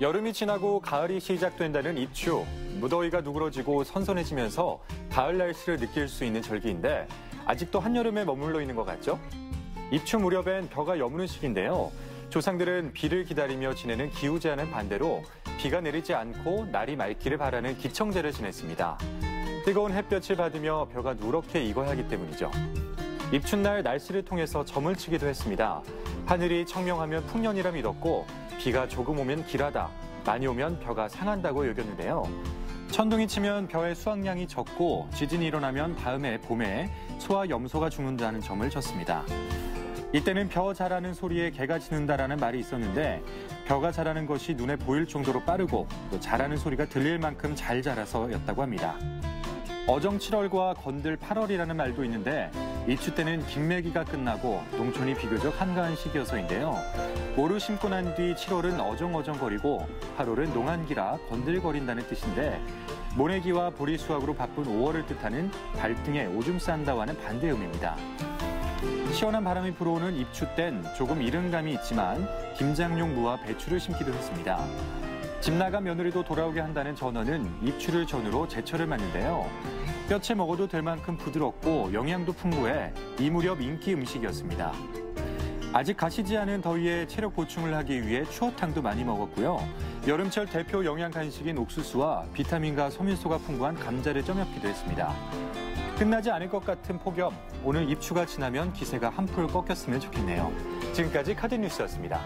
여름이 지나고 가을이 시작된다는 입추. 무더위가 누그러지고 선선해지면서 가을 날씨를 느낄 수 있는 절기인데 아직도 한여름에 머물러 있는 것 같죠? 입추 무렵엔 벼가 여무는 시기인데요. 조상들은 비를 기다리며 지내는 기우제와는 반대로 비가 내리지 않고 날이 맑기를 바라는 기청제를 지냈습니다. 뜨거운 햇볕을 받으며 벼가 누렇게 익어야 하기 때문이죠. 입춘날 날씨를 통해서 점을 치기도 했습니다. 하늘이 청명하면 풍년이라 믿었고 비가 조금 오면 길하다, 많이 오면 벼가 상한다고 여겼는데요. 천둥이 치면 벼의 수확량이 적고 지진이 일어나면 다음해 봄에 소와 염소가 죽는다는 점을 쳤습니다. 이때는 벼 자라는 소리에 개가 짖는다라는 말이 있었는데 벼가 자라는 것이 눈에 보일 정도로 빠르고 또 자라는 소리가 들릴 만큼 잘 자라서였다고 합니다. 어정 7월과 건들 8월이라는 말도 있는데 이추 때는 김매기가 끝나고 농촌이 비교적 한가한 시기여서인데요. 모루 심고 난 뒤 7월은 어정어정거리고 8월은 농한기라 건들거린다는 뜻인데 모내기와 보리 수확으로 바쁜 5월을 뜻하는 발등에 오줌 싼다와는 반대 의미입니다. 시원한 바람이 불어오는 입추 땐 조금 이른 감이 있지만 김장용 무와 배추를 심기도 했습니다. 집 나간 며느리도 돌아오게 한다는 전어는 입추를 전후로 제철을 맞는데요. 뼈채 먹어도 될 만큼 부드럽고 영양도 풍부해 이 무렵 인기 음식이었습니다. 아직 가시지 않은 더위에 체력 보충을 하기 위해 추어탕도 많이 먹었고요. 여름철 대표 영양 간식인 옥수수와 비타민과 섬유소가 풍부한 감자를 쪄먹기도 했습니다. 끝나지 않을 것 같은 폭염, 오늘 입추가 지나면 기세가 한풀 꺾였으면 좋겠네요. 지금까지 카드뉴스였습니다.